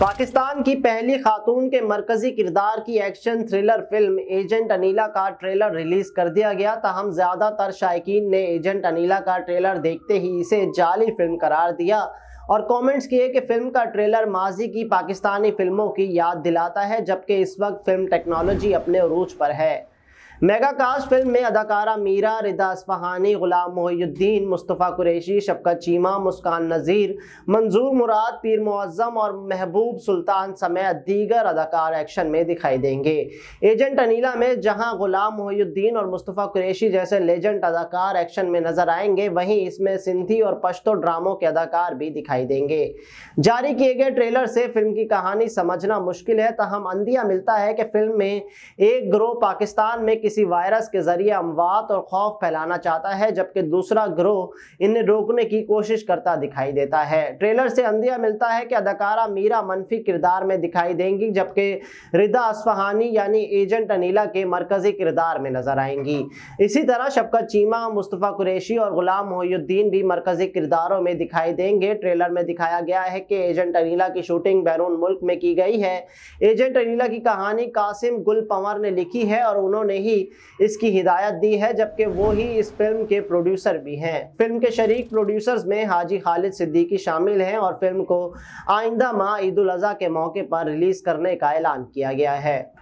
पाकिस्तान की पहली खातून के मरकजी किरदार की एक्शन थ्रिलर फ़िल्म एजेंट अनीला का ट्रेलर रिलीज़ कर दिया गया, तहम ज़्यादातर शायकीन ने एजेंट अनीला का ट्रेलर देखते ही इसे जाली फ़िल्म करार दिया। और कमेंट्स किए कि फ़िल्म का ट्रेलर माजी की पाकिस्तानी फ़िल्मों की याद दिलाता है, जबकि इस वक्त फ़िल्म टेक्नोलॉजी अपने अरूज पर है। मेगा कास्ट फ़िल्म में अदाकारा मीरा, रिदा असफहानी, गुलाम मोहुद्दीन मुस्तफ़ा कुरैशी, शफकत चीमा, मुस्कान नज़ीर, मंजूर मुराद, पीर मुआज़म और महबूब सुल्तान समेत दीगर अदाकार एक्शन में दिखाई देंगे। एजेंट अनीला में जहाँ गुलाम मोहुद्दीन और मुस्तफ़ा कुरैशी जैसे लेजेंड अदाकार एक्शन में नज़र आएँगे, वहीं इसमें सिंधी और पश्तो ड्रामों के अदाकार भी दिखाई देंगे। जारी किए गए ट्रेलर से फ़िल्म की कहानी समझना मुश्किल है, तहम अंदिया मिलता है कि फ़िल्म में एक ग्रोह पाकिस्तान में किसी वायरस के ज़रिए अमवात और खौफ फैलाना चाहता है, जबकि दूसरा ग्रोह इन्हें रोकने की कोशिश करता दिखाई देता है। ट्रेलर से अंदिया मिलता है कि अदाकारा मीरा मनफी किरदार में दिखाई देंगी, जबकि रिदा असफहानी यानी एजेंट अनीला के मरकजी किरदार में नज़र आएँगी। इसी तरह शफकत चीमा, मुस्तफ़ा कुरैशी और गुलाम मोहुद्दीन भी मरकजी किरदारों में दिखाई देंगे। ट्रेलर में दिखाया गया है कि एजेंट अनीला की शूटिंग बैरून मुल्क में की गई है। एजेंट अनीला की कहानी कासिम गुल पंवर ने लिखी है और उन्होंने ही इसकी हिदायत दी है, जबकि वो ही इस फ़िल्म के प्रोड्यूसर भी हैं। फ़िल्म के शरीक प्रोड्यूसर्स में हाजी खालिद सिद्दीकी शामिल हैं और फ़िल्म को आइंदा माह ईद के मौके पर रिलीज़ करने का ऐलान किया गया है।